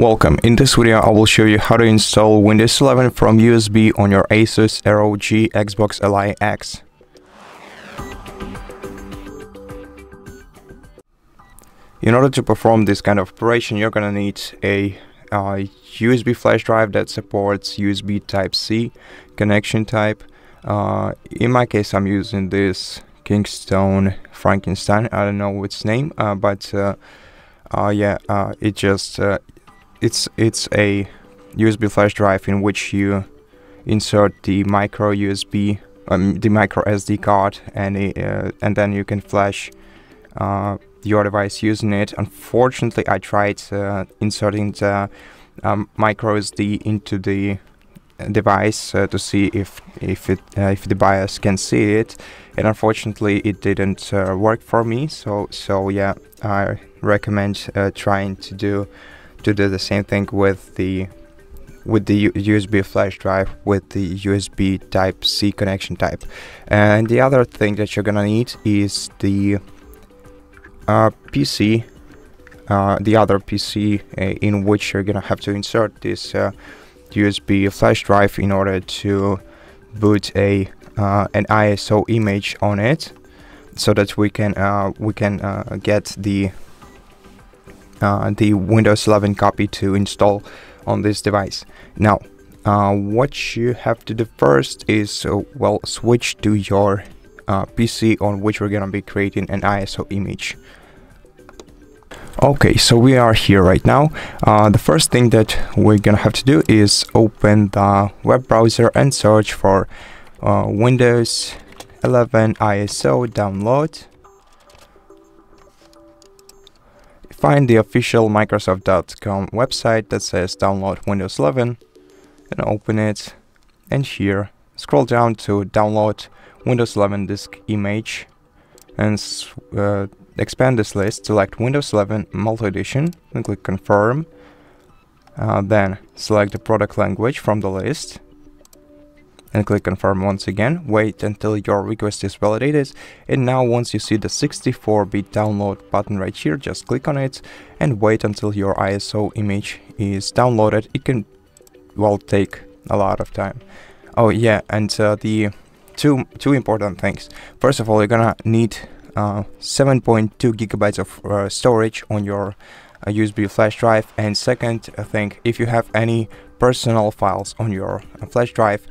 Welcome, in this video I will show you how to install Windows 11 from USB on your Asus ROG Xbox Ally X. In order to perform this kind of operation you're gonna need a uh, USB flash drive that supports USB Type-C connection type. Uh, in my case I'm using this Kingston Frankenstein, I don't know its name, uh, but uh, uh, yeah, uh, it just uh, it's it's a USB flash drive in which you insert the micro USB, um, the micro SD card, and uh, and then you can flash uh, your device using it. Unfortunately, I tried uh, inserting the um, micro SD into the device uh, to see if if it uh, if the BIOS can see it, and unfortunately it didn't uh, work for me. So so yeah, I recommend trying to do to do the same thing with the with the U USB flash drive with the USB type C connection type. And the other thing that you're gonna need is the uh, PC uh, the other PC uh, in which you're gonna have to insert this USB uh, flash drive in order to boot a uh, an ISO image on it so that we can uh, we can get the uh, the Windows 11 copy to install on this device. Now, uh, what you have to do first is, uh, well, switch to your uh, PC on which we're gonna be creating an ISO image. Okay, so we are here right now. Uh, the first thing that we're gonna have to do is open the web browser and search for uh, Windows 11 ISO download find the official Microsoft.com website that says download Windows 11 and open it. And here scroll down to download Windows 11 disk image and uh, expand this list select Windows 11 multi edition and click confirm. Uh, then select the product language from the list and click confirm once again. Wait until your request is validated and now once you see the 64-bit download button right here, just click on it and wait until your ISO image is downloaded. It can, well, take a lot of time. Oh yeah, and uh, the two two important things. First of all, you're gonna need 7.2 uh, gigabytes of uh, storage on your uh, USB flash drive and second thing, if you have any personal files on your uh, flash drive,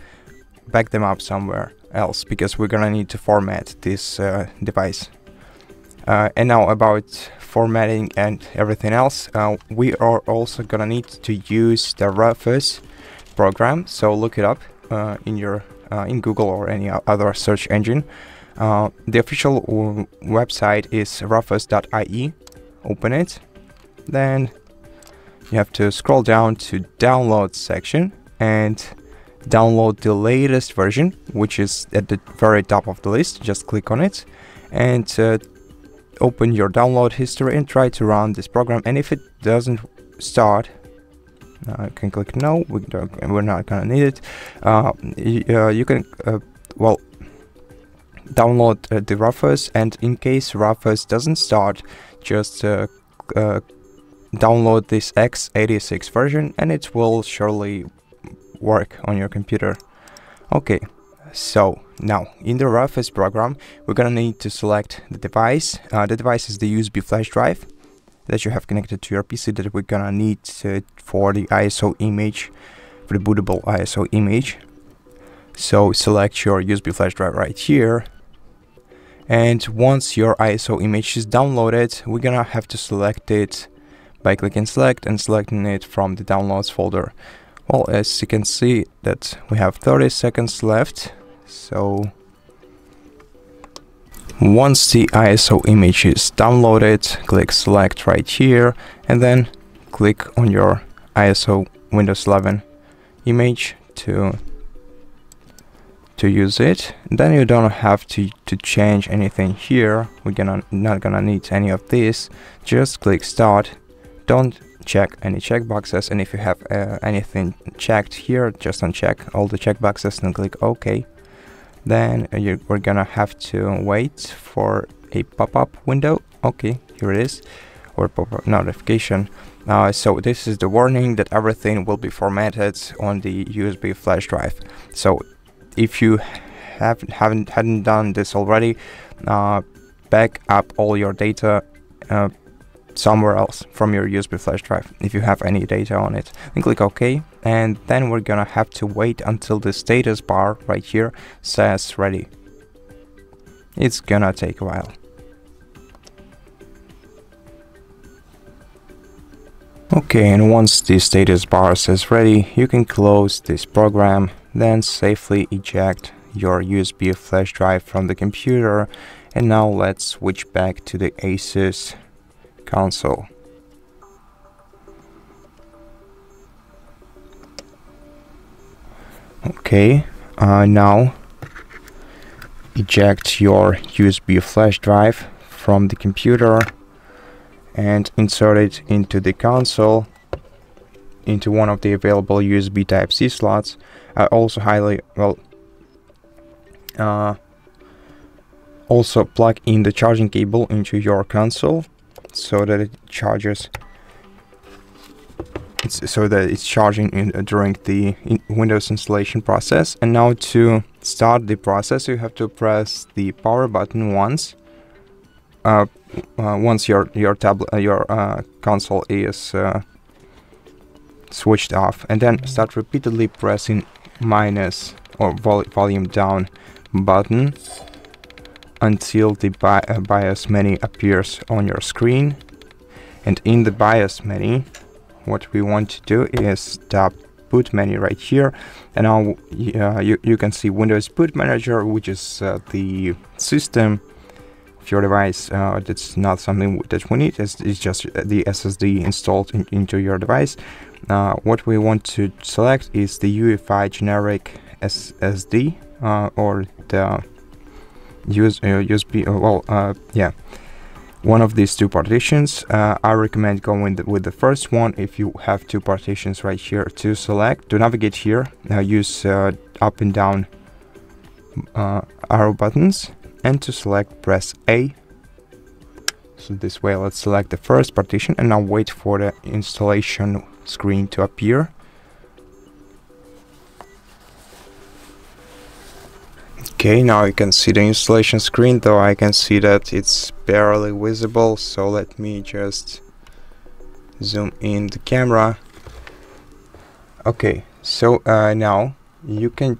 back them up somewhere else because we're gonna need to format this uh, device. Uh, and now about formatting and everything else, uh, we are also gonna need to use the Rufus program. So look it up uh, in your uh, in Google or any other search engine. Uh, the official website is rufus.ie. Open it, then you have to scroll down to download section and download the latest version, which is at the very top of the list. Just click on it and uh, open your download history and try to run this program. And if it doesn't start, uh, you can click no, we are not gonna need it. Uh, uh you can, uh, well, download the Rufus and in case Rufus doesn't start, just download this x86 version and it will surely work on your computer. Okay, so now in the Rufus program, we're gonna need to select the device. Uh, the device is the USB flash drive that you have connected to your PC that we're gonna need for the ISO image, for the bootable ISO image. So select your USB flash drive right here. And once your ISO image is downloaded, we're gonna have to select it by clicking select and selecting it from the downloads folder. Well, as you can see that we have 30 seconds left, so once the ISO image is downloaded, click select right here and then click on your ISO Windows 11 image to to use it. Then you don't have to, to change anything here. We're gonna not gonna need any of this. Just click start. Don't check any checkboxes and if you have uh, anything checked here just uncheck all the checkboxes and click OK then you, we're gonna have to wait for a pop-up window okay here it is or pop-up notification. Uh, so this is the warning that everything will be formatted on the USB flash drive. So if you have, haven't hadn't done this already, uh, back up all your data uh, somewhere else from your USB flash drive if you have any data on it. Then click OK and then we're gonna have to wait until the status bar right here says ready. It's gonna take a while. Okay, and once the status bar says ready, you can close this program, then safely eject your USB flash drive from the computer. And now let's switch back to the Asus console. Okay, uh, now eject your USB flash drive from the computer and insert it into the console into one of the available USB Type-C slots. I also highly, well, uh, also plug in the charging cable into your console so that it charges. It's so that it's charging in, uh, during the in Windows installation process. And now to start the process you have to press the power button once. Uh, uh, once your your tablet uh, your uh, console is uh, switched off. And then start repeatedly pressing minus or vol volume down button until the bi uh, BIOS menu appears on your screen. And in the BIOS menu what we want to do is tap boot menu right here. And now uh, you, you can see Windows Boot Manager which is uh, the system of your device uh, that's not something that we need. It's, it's just the SSD installed in, into your device. What we want to select is the UEFI generic SSD uh, or the use USB uh, well uh, yeah one of these two partitions. Uh, I recommend going with the first one if you have two partitions right here to select. To navigate here use up and down arrow buttons and to select press A. So this way let's select the first partition and now wait for the installation screen to appear Okay, now you can see the installation screen, though I can see that it's barely visible, so let me just zoom in the camera. Okay, so uh, now you can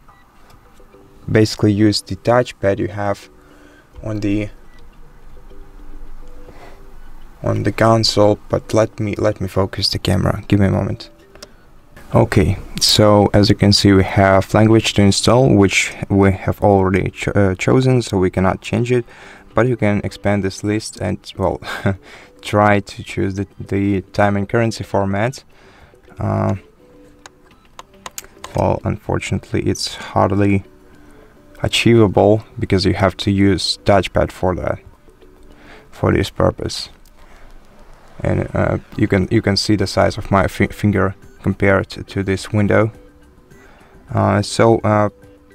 basically use the touchpad you have on the on the console, but let me let me focus the camera. Give me a moment. Okay, so as you can see we have language to install which we have already ch uh, chosen so we cannot change it. But you can expand this list and well try to choose the, the time and currency format. Uh, well unfortunately it's hardly achievable because you have to use touchpad for that for this purpose. And uh, you can you can see the size of my finger compared to this window. Uh, so, uh,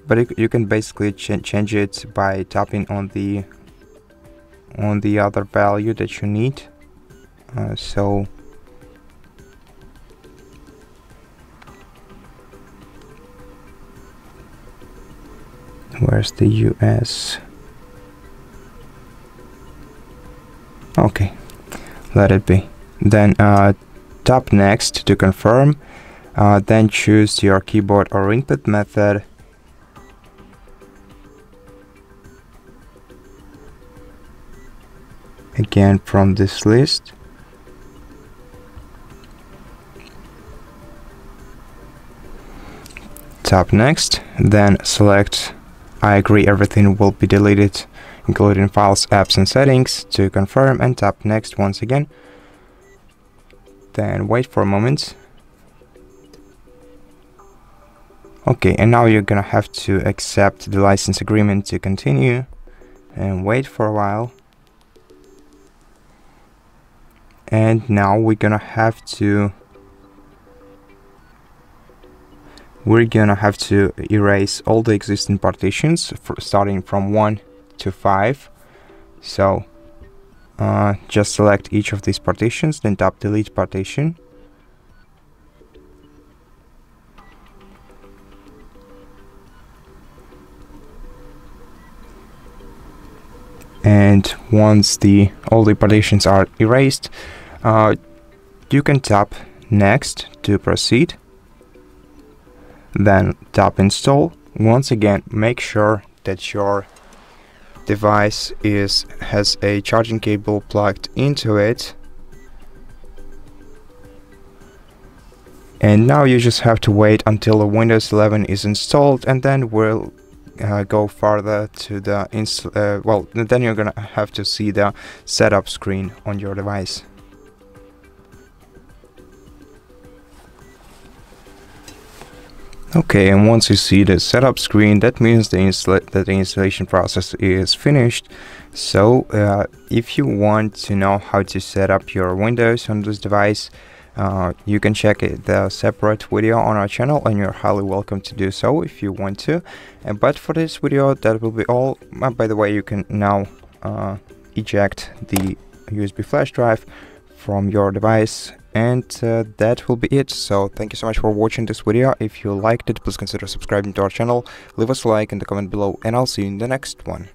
but you, you, can basically ch change it by tapping on the on the other value that you need. Uh, so. Where's the US? Okay, let it be. Then uh, Tap next to confirm, uh, then choose your keyboard or input method. Again from this list. Tap next, then select I agree everything will be deleted including files, apps and settings to confirm and tap next once again then wait for a moment. Okay and now you're gonna have to accept the license agreement to continue and wait for a while. And now we're gonna have to we're gonna have to erase all the existing partitions starting from 1 to 5 so uh, just select each of these partitions then tap delete partition. And once the all the partitions are erased uh, you can tap next to proceed. Then tap install. Once again make sure that your device is has a charging cable plugged into it. And now you just have to wait until the Windows 11 is installed and then we'll uh, go further to the uh, well then you're gonna have to see the setup screen on your device okay and once you see the setup screen that means the that the installation process is finished. So uh, if you want to know how to set up your Windows on this device uh, you can check the separate video on our channel and you're highly welcome to do so if you want to. Uh, but for this video that will be all. Uh, by the way you can now uh, eject the USB flash drive from your device and uh, that will be it. So thank you so much for watching this video. If you liked it please consider subscribing to our channel. Leave us a like in the comment below and i'll see you in the next one